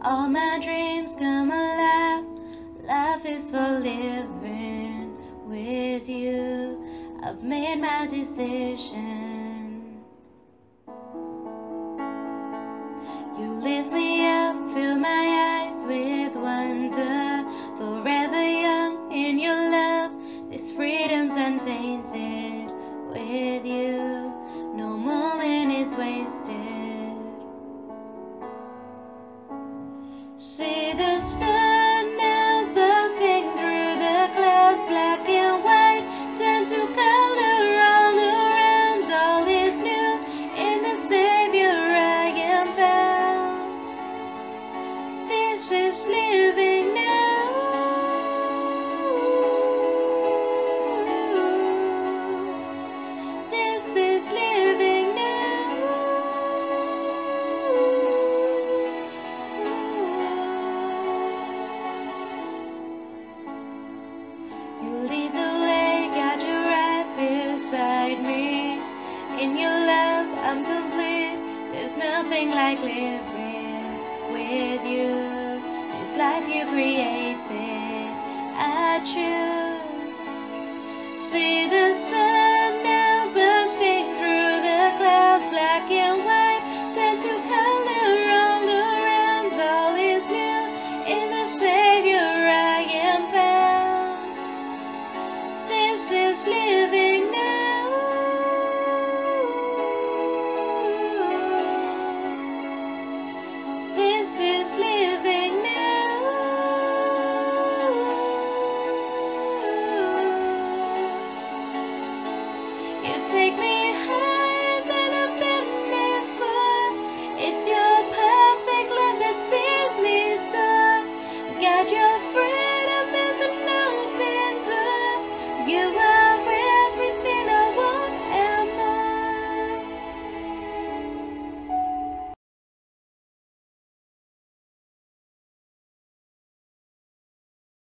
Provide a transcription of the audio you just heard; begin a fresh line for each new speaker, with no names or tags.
All my dreams come alive. Life is for living with you. I've made my decision. You lift me up, fill my eyes This is living now. This is living now. You lead the way, you're right beside me. In your love, I'm complete. There's nothing like living with you. Life you created, I choose. See the got you.